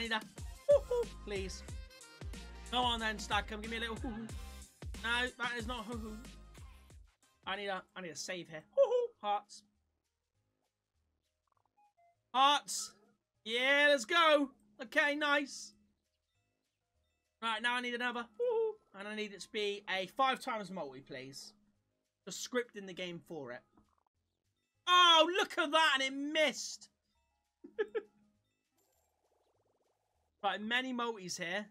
need a hoo-hoo, please. Come on then, Stackham. Give me a little hoo-hoo. No, that is not hoo-hoo. I need a, I need a save here. Hoo-hoo. Hearts. Hearts. Yeah, let's go. Okay, nice. Right, now I need another. Woo! And I need it to be a five times multi, please. The script in the game for it. Oh, look at that, and it missed. right, many multis here.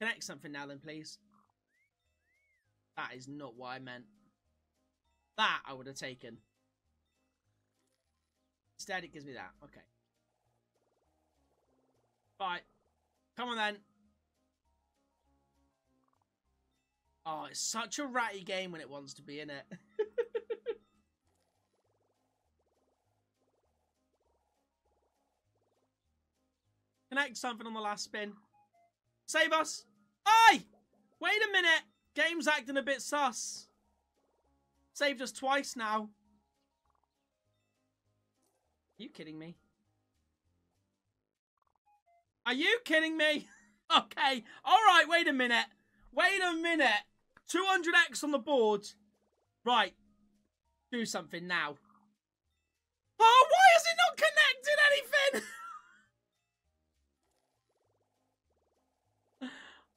Connect something now then, please. That is not what I meant. That I would have taken. Instead, it gives me that. Okay. Right. Come on then. Oh, it's such a ratty game when it wants to be in it. Connect something on the last spin. Save us! Aye! Wait a minute! Game's acting a bit sus. Saved us twice now. Are you kidding me? Are you kidding me? okay. Alright, wait a minute. Wait a minute. 200x on the board. Right. Do something now.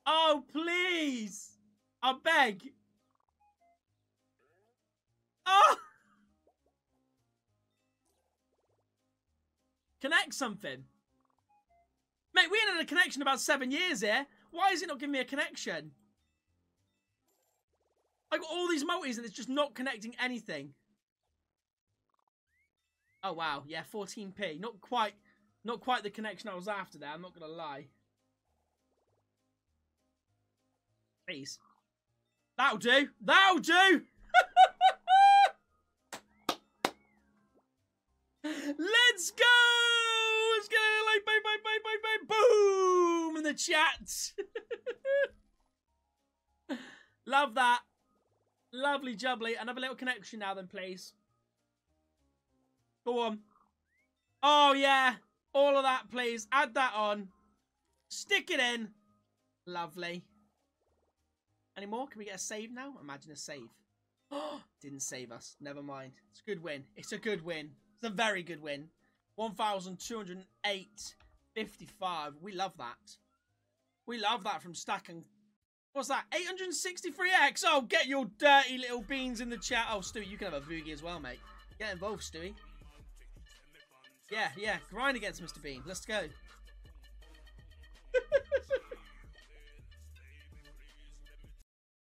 Oh, please. I beg. Oh! Connect something. Mate, we ain't had a connection about seven years here. Why is it not giving me a connection? I got all these multis and it's just not connecting anything. Oh wow, yeah, 14p. Not quite not quite the connection I was after there, I'm not gonna lie. Please. That'll do. That'll do! Let's go! Let's go! Like, boom! In the chat. Love that. Lovely jubbly. Another little connection now then, please. Go on. Oh, yeah. All of that, please. Add that on. Stick it in. Lovely. Any more? Can we get a save now? Imagine a save. Oh, didn't save us. Never mind. It's a good win. It's a good win. It's a very good win. 1,208.55. We love that. We love that from Stack and... What's that? 863x? Oh, get your dirty little beans in the chat. Oh, Stewie, you can have a boogie as well, mate. Get involved, Stewie. Yeah, yeah. Grind against Mr. Bean. Let's go.